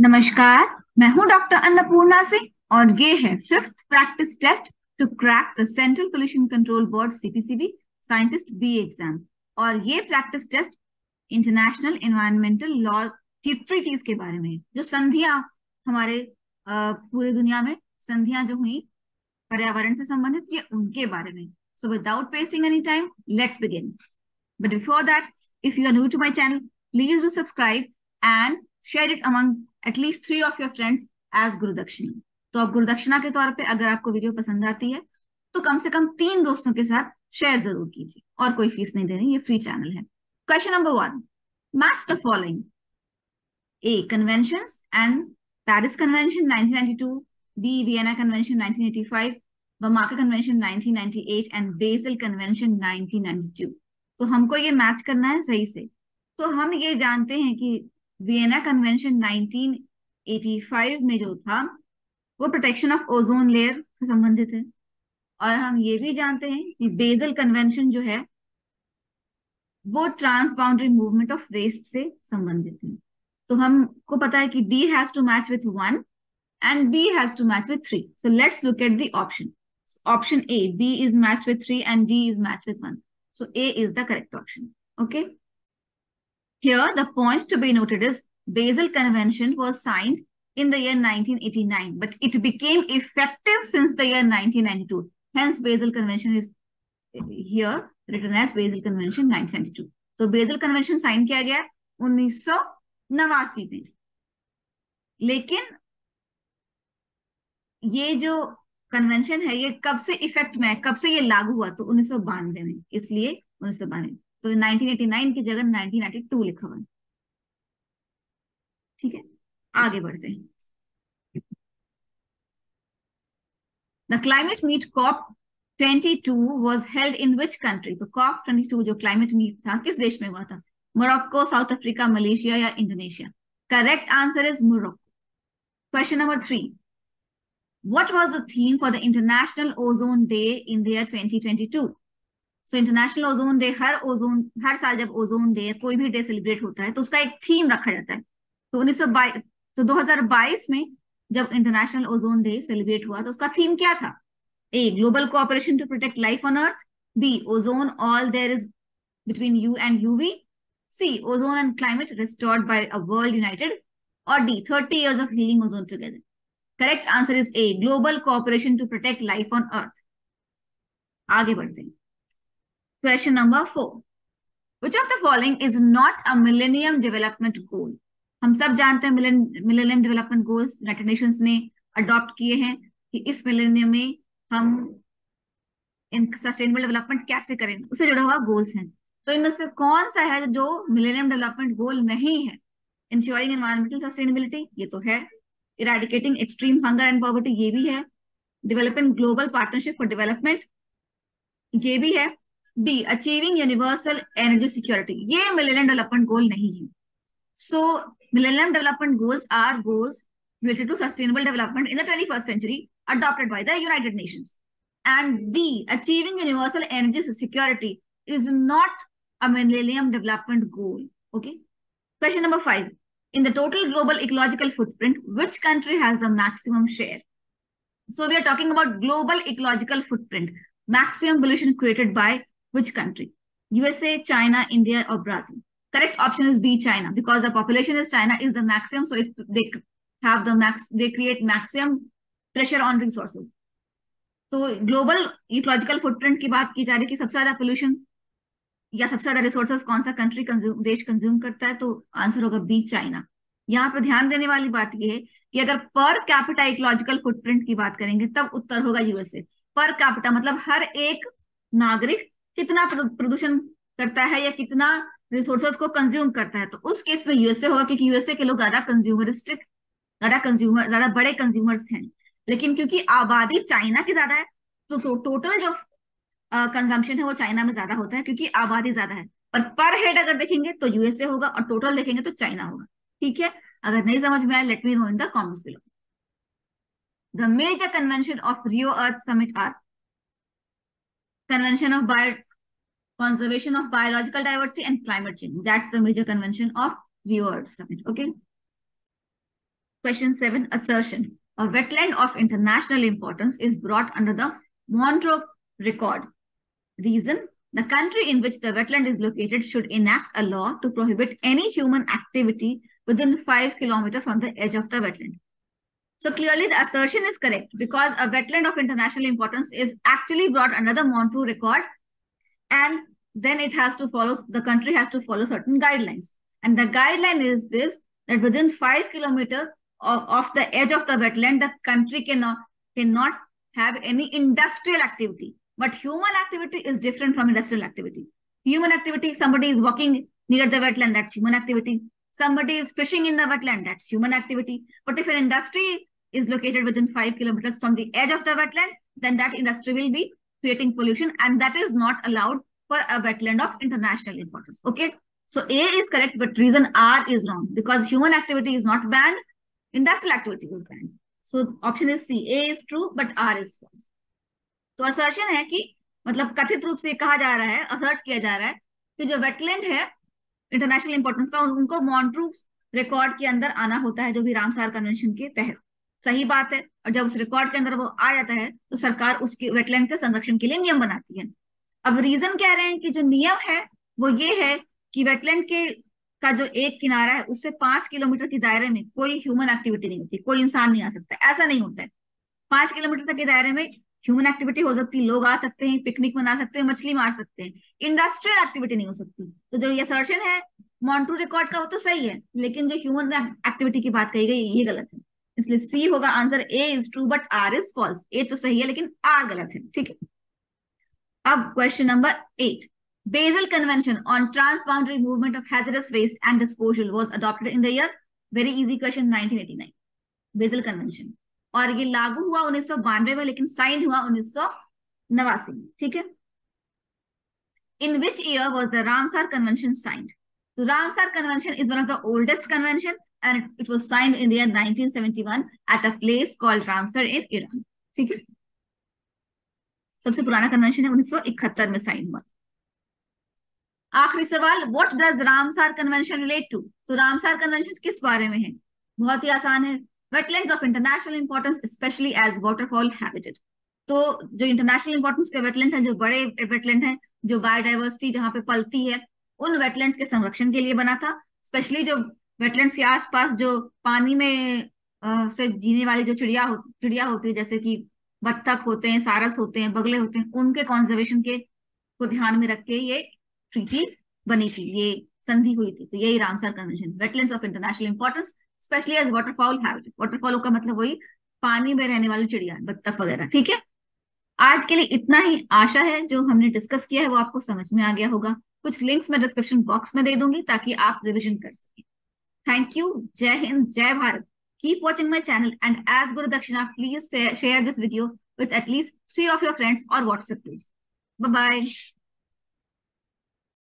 नमस्कार, मैं हूँ डॉक्टर अन्नपूर्णा सिंह और ये है fifth practice test to crack the central pollution control board CPCB scientist B exam और ये practice test international environmental law treaties के बारे में जो संधियाँ हमारे पूरे दुनिया में, संधियाँ जो हुई, पर्यावरण से संबंधित, ये उनके बारे में so without wasting any time let's begin but before that if you are new to my channel please do subscribe and share it among at least three of your friends as gurudakshina तो अब गुरुदक्षिणा के तौर पे अगर आपको video पसंद आती है तो कम से कम तीन दोस्तों के साथ शेयर ज़रूर कीजिए। और कोई फ़ीस नहीं देनी, ये फ्री चैनल है। Question number one match the following A convention and Paris convention 1992 B Vienna convention 1985 Bamako convention 1998 and Basel convention 1992 तो हमको ये मैच करना है सही से। तो हम ये जानते हैं कि वियना कन्वेंशन 1985 में जो था, वो प्रोटेक्शन ऑफ़ ओजोन लेयर से संबंधित है। और हम ये भी जानते हैं कि बेजल कन्वेंशन जो है, वो trans boundary movement of waste से संबंधित है। तो हमको पता है कि D has to match with one and B has to match with three so let's look at the option option A B is match with three and D is match with one so A is the correct option okay Here, the point to be noted is Basel Convention was signed in the year 1989, but it became effective since the year 1992. Hence, Basel Convention is here written as Basel Convention 1992. तो bezel convention sign किया गया उन्नीस में लेकिन ये जो convention है ये कब से इफ़ेक्ट में है कब से ये लागू हुआ तो उन्नीस सौ बानवे में इसलिए उन्नीस सौ बानवे तो 1989 की जगह 1992 लिखा हुआ ठीक है, आगे बढ़ते हैं। The climate meet COP 22 was held in which country तो कॉप 22 जो क्लाइमेट मीट था, किस देश में हुआ था? मोरक्को साउथ अफ्रीका मलेशिया या Indonesia correct answer is Morocco question number three what was the theme for the international ozone day in the year 2022 so international ozone day her ozone हर साल जब ओजोन डे कोई भी day celebrate होता है तो उसका एक थीम रखा जाता है। तो उन्नीस सौ बाईस तो 2022 में जब इंटरनेशनल ओजोन डे सेलिब्रेट हुआ तो उसका थीम क्या था? A global cooperation to protect life on earth B ozone all there is between you and UV C ozone and climate restored by a world united और D thirty years of healing ozone together correct answer is A global cooperation to protect life on earth आगे बढ़ते हैं। Question number four. Which of the following is not a Millennium Development Goal? हम सब जानते हैं millennium development goals United Nations ने adopt किए हैं कि इस मिलेनियम में हम इन सस्टेनेबल डेवलपमेंट कैसे करेंगे? उससे जुड़ा हुआ गोल्स हैं। तो इनमें से कौन सा है जो मिलेनियम डेवलपमेंट गोल नहीं है? इंश्योरिंग एनवायरमेंटल सस्टेनेबिलिटी ये तो है। Eradicating extreme hunger and poverty ये भी है। Developing global partnership for development ये भी है। D achieving universal energy security ये मिलेनियम डेवलपमेंट गोल नहीं है so millennium development goals are goals related to sustainable development in the 21st century adopted by the United Nations. And D, achieving universal energy security is not a millennium development goal. Okay. Question number five. In the total global ecological footprint, which country has the maximum share? So we are talking about global ecological footprint, maximum pollution created by Which country? USA, China, India, or Brazil? Correct option is B, China, because the population is China is the maximum. So if they have the max, they create maximum pressure on resources. तो global ecological footprint की बात की जा रही है कि सबसे ज़्यादा पोल्यूशन या सबसे ज़्यादा रिसोर्सेज कौन सा कंट्री कंज्यूम देश कंज्यूम करता है तो आंसर होगा बी चाइना यहाँ पर ध्यान देने वाली बात यह है कि अगर पर कैपिटा इकोलॉजिकल फुटप्रिंट की बात करेंगे तब उत्तर होगा यूएसए पर कैपिटा मतलब हर एक नागरिक कितना प्रदूषण करता है या कितना रिसोर्सेज को कंज्यूम करता है? तो उस केस में यूएसए होगा क्योंकि यूएसए के लोग ज़्यादा कंज्यूमरिस्टिक ज़्यादा कंज्यूमर ज़्यादा बड़े कंज्यूमर्स हैं। लेकिन क्योंकि आबादी चाइना की ज़्यादा है तो, तो टोटल जो कंजम्पशन है वो चाइना में ज़्यादा होता है क्योंकि आबादी ज़्यादा है। पर पर हेड अगर देखेंगे तो यूएसए होगा और टोटल देखेंगे तो चाइना होगा। ठीक है? अगर नहीं समझ में आया let me know in the comments below the major convention of Rio earth summit are Convention of Bio Conservation of Biological Diversity and Climate Change. That's the major convention of Rio Earth Summit. Okay. Question 7. Assertion. A wetland of international importance is brought under the Montreux Record. Reason. The country in which the wetland is located should enact a law to prohibit any human activity within 5 kilometers from the edge of the wetland. So clearly the assertion is correct because a wetland of international importance is actually brought under the Montreux Record and then it has to follow, the country has to follow certain guidelines. And the guideline is this, that within 5 kilometers of, of the edge of the wetland, the country cannot, cannot have any industrial activity. But human activity is different from industrial activity. Human activity, somebody is walking near the wetland, that's human activity. Somebody is fishing in the wetland, that's human activity. But if an industry is located within five kilometers from the edge of the wetland, then that industry will be creating pollution and that is not allowed for a wetland of international importance. Okay. So A is correct, but reason R is wrong because human activity is not banned, industrial activity is banned. So option is C. A is true, but R is false. तो assertion है कि मतलब कथित रूप से कहा जा रहा है असर्ट किया जा रहा है कि जो वेटलैंड है इंटरनेशनल इंपोर्टेंस का उनको मॉन्ट्रूफ रिकॉर्ड के अंदर आना होता है जो भी रामसार कन्वेंशन के तहत सही बात है। और जब उस रिकॉर्ड के अंदर वो आ जाता है तो सरकार उसके वेटलैंड के संरक्षण के लिए नियम बनाती है। अब रीजन कह रहे हैं कि जो नियम है, वो ये है कि वेटलैंड के, का जो एक किनारा है, उससे पाँच किलोमीटर के दायरे में कोई ह्यूमन एक्टिविटी नहीं होती, कोई इंसान नहीं आ सकता, ऐसा नहीं होता है। पाँच किलोमीटर तक के दायरे में ह्यूमन एक्टिविटी हो सकती है लोग आ सकते हैं पिकनिक मना सकते हैं, मछली मार सकते हैं इंडस्ट्रियल एक्टिविटी नहीं हो सकती। तो जो ये सर्शन है मॉन्ट्रू रिकॉर्ड का वो तो सही है, लेकिन जो ह्यूमन एक्टिविटी की बात कही गई, ये गलत है। इसलिए सी होगा answer A is true but R is false A तो सही है, लेकिन आर गलत है, ठीक है? अब question number eight Basel Convention on Transboundary Movement of Hazardous Waste and Disposal was adopted in the year? Very easy question 1989 Basel Convention. और ये लागू हुआ उन्नीस सौ बानवे में, लेकिन साइन हुआ उन्नीस सौ नवासी में, ठीक है? In which year was the Ramsar convention signed तो Ramsar convention is one of the oldest convention and it was signed in the year 1971 at a place called Ramsar in Iran. ठीक है? सबसे पुराना कन्वेंशन है 1971 में sign हुआ। आखिरी सवाल what does Ramsar convention relate to तो रामसार कन्वेंशन किस बारे में है? बहुत ही आसान है। Wetlands of international importance specially as waterfowl habitat तो जो इंटरनेशनल इंपॉर्टेंस के वेटलैंड हैं, जो बड़े वेटलैंड हैं, जो बायोडाइवर्सिटी जहाँ पे पलती है, उन वेटलैंड्स के संरक्षण के लिए बना था। स्पेशली जो वेटलैंड्स के आसपास जो पानी में आ, से जीने वाली जो चिड़िया हो, चिड़िया होती है जैसे कि बत्तख होते हैं सारस होते हैं बगले होते हैं उनके कॉन्जर्वेशन के को ध्यान में रख के ये ट्रीटी बनी थी ये संधि हुई थी। तो यही Ramsar convention wetlands of international importance specially as waterfowl habitat waterfowl का मतलब वही पानी में रहने वाली चिड़िया बत्तख वगैरह ठीक है? आज के लिए इतना ही आशा है जो हमने डिस्कस किया है वो आपको समझ में आ गया होगा। कुछ लिंक्स मैं डिस्क्रिप्शन बॉक्स में दे दूँगी ताकि आप रिविजन कर सकें। Thank you. Jai Hind, Jai Bharat. Keep watching my channel and as Guru Dakshina, please share this video with at least three of your friends or WhatsApp please. Bye-bye.